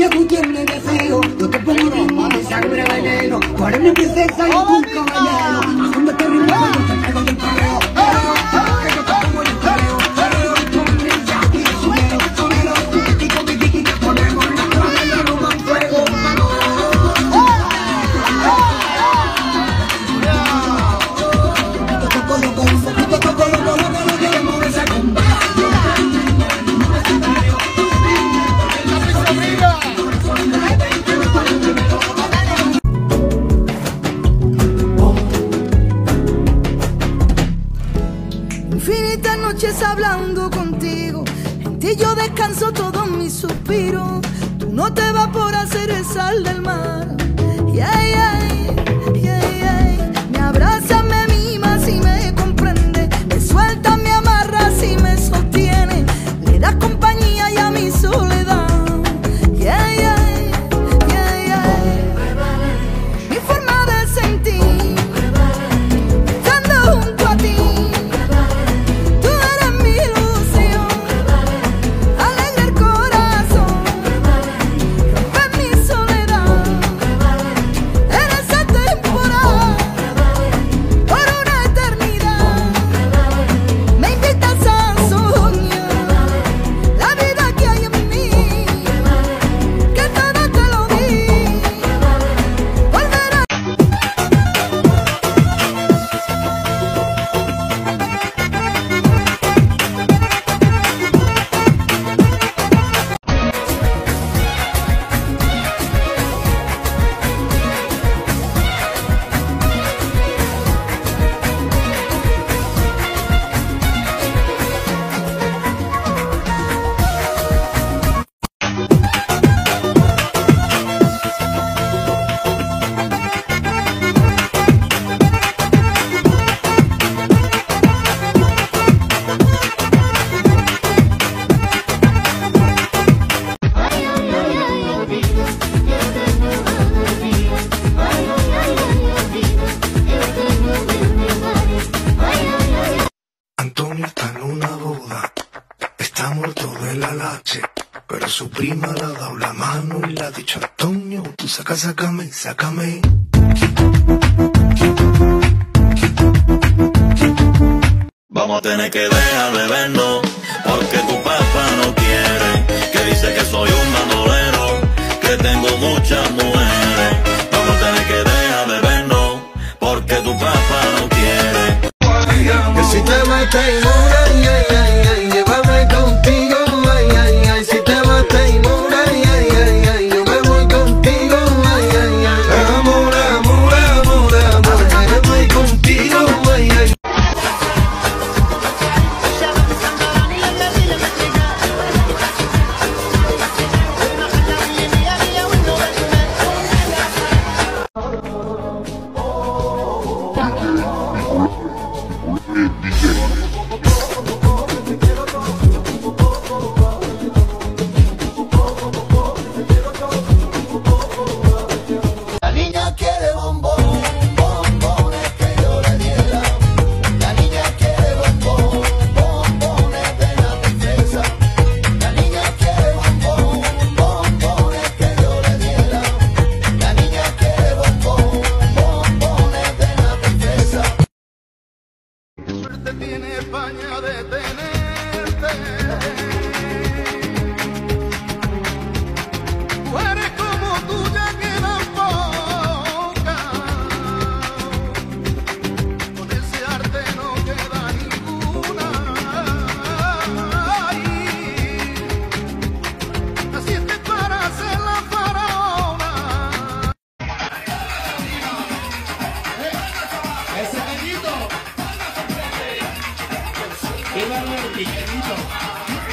ya tú tienes deseo. Yo te pongo los manos, sangre veneno. Tú eres mi princesa y tú caballero. noches hablando contigo. En ti yo descanso todos mis suspiros. Tú no te vas por hacer su prima, le ha dado la mano y le ha dicho Antonio, tú saca, sácame, sácame. Vamos a tener que dejar de vernos, porque tu papá no There you go.